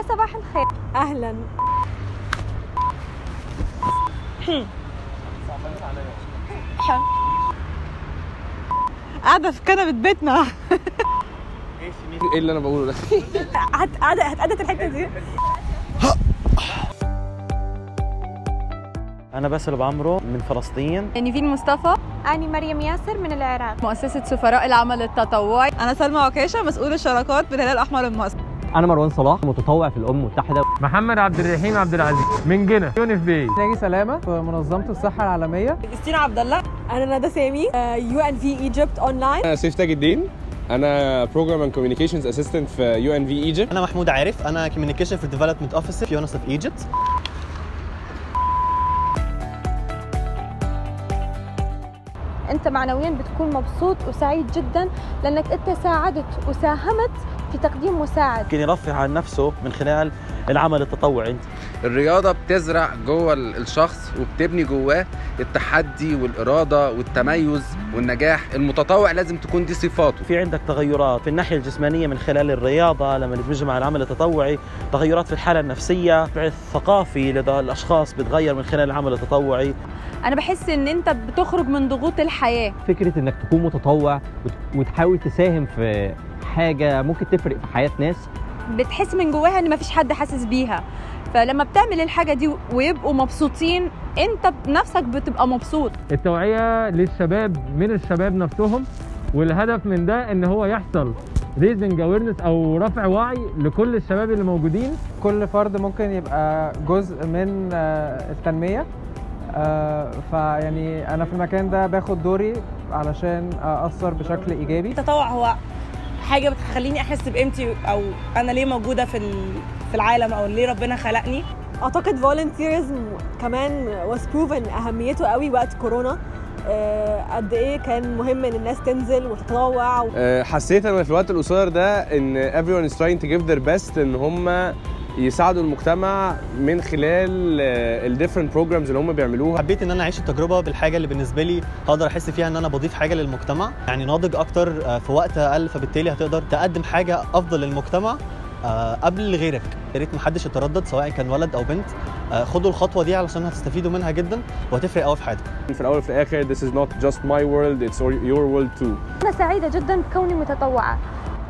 صباح الخير. أهلا. قاعدة في كنبة بيتنا. إيه اللي أنا بقوله ده؟ قاعدة هتقدت الحتة دي. أنا باسل أبو عمرو من فلسطين. نيفين مصطفى؟ أنا مريم ياسر من العراق. مؤسسة سفراء العمل التطوعي. أنا سلمى عكاشة مسؤول الشراكات بالهلال الأحمر المصري. أنا مروان صلاح متطوع في الأمم المتحدة. محمد عبد الرحيم عبد العزيز من جنة يونس بي ناجي سلامة في منظمة الصحة العالمية. كريستينا عبد الله. أنا ندى سامي يو ان في ايجيبت اونلاين أنا سيف تاج الدين أنا بروجرام اند كوميونيكيشنز اسيستنت في يو ان في ايجيبت أنا محمود عارف أنا كوميونيكيشن في ديفلوبمنت أوفيسر في يونس أوف إيجيبت أنت معنويا بتكون مبسوط وسعيد جدا لأنك أنت ساعدت وساهمت في تقديم مساعد. ممكن يرفع عن نفسه من خلال العمل التطوعي. الرياضة بتزرع جوه الشخص وبتبني جواه التحدي والإرادة والتميز والنجاح. المتطوع لازم تكون دي صفاته. في عندك تغيرات في الناحية الجسمانية من خلال الرياضة لما ندمج مع العمل التطوعي تغيرات في الحالة النفسية الثقافي لدى الأشخاص بتغير من خلال العمل التطوعي. أنا بحس إن أنت بتخرج من ضغوط الحياة. فكرة إنك تكون متطوع وت- وتحاول تساهم في حاجة ممكن تفرق في حياة ناس. بتحس من جواها إن مفيش حد حاسس بيها. فلما بتعمل الحاجة دي ويبقوا مبسوطين أنت بنفسك بتبقى مبسوط. التوعية للشباب من الشباب نفسهم والهدف من ده إن هو يحصل raising awareness أو رفع وعي لكل الشباب اللي موجودين. كل فرد ممكن يبقى جزء من آه، التنمية. فيعني أنا في المكان ده باخد دوري علشان أثر بشكل إيجابي. التطوع هو حاجة بتخليني أحس بقيمتي أو أنا ليه موجودة في ال- في العالم أو ليه ربنا خلقني. أعتقد volunteerism كمان was proven أهميته قوي وقت كورونا. آه، قد إيه كان مهم إن الناس تنزل وتتطوع آه، حسيت أنا في الوقت القصير ده إن everyone is trying to give their best إن هم يساعدوا المجتمع من خلال ال different programs اللي هم بيعملوها. حبيت إن أنا أعيش التجربة بالحاجة اللي بالنسبة لي هقدر أحس فيها إن أنا بضيف حاجة للمجتمع. يعني ناضج أكتر آه، في وقت أقل فبالتالي هتقدر تقدم حاجة أفضل للمجتمع آه، قبل غيرك. يا ريت محدش يتردد سواء كان ولد أو بنت. آه، خدوا الخطوة دي علشان هتستفيدوا منها جدا وهتفرق قوي في حياتكم. في الأول وفي الآخر this is not just my world it's your world too. أنا سعيدة جدا بكوني متطوعة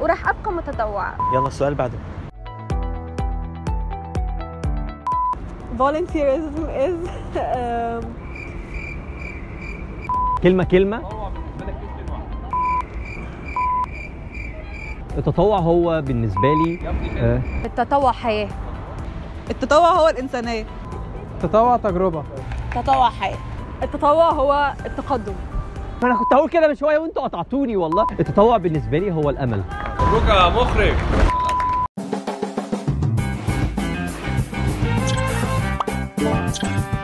وراح أبقى متطوعة. يلا السؤال بعده. Volunteerism is um, كلمة كلمة. التطوع هو بالنسبة لي آه، التطوع حياة. التطوع هو الإنسانية. تطوع تجربة. التطوع حياة. التطوع هو التقدم. ما أنا كنت هقول كده من شوية وأنتوا قطعتوني والله. التطوع بالنسبة لي هو الأمل. مبروك يا مخرج. next time.